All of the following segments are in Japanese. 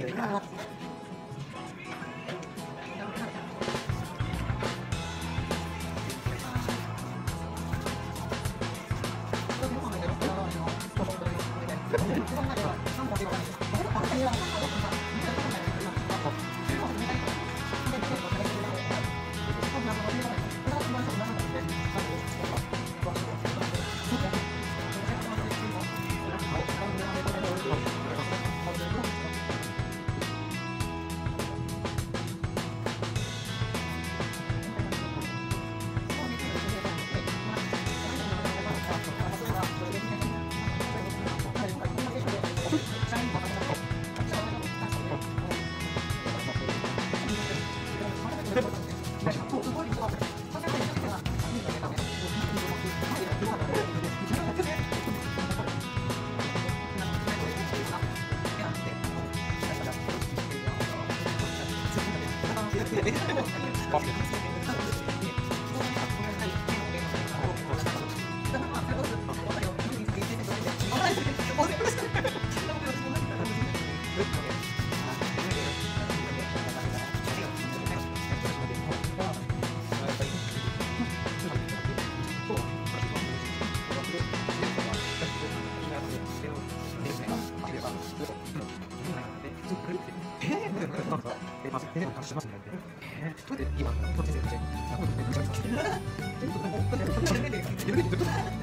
ってるな。しますね。えー、どうやって今、こっちで、じゃあ、こっちで、じゃあ、喋れる喋れる私、喋れないから、自分がないとか、目をつぶせなかった。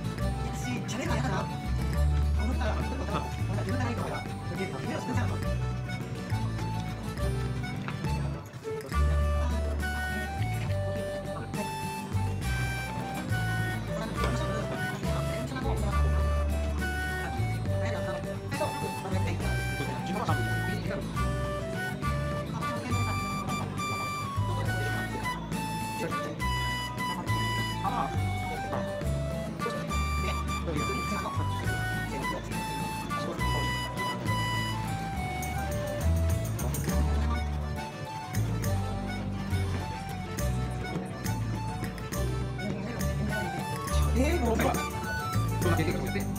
えー、ほんま。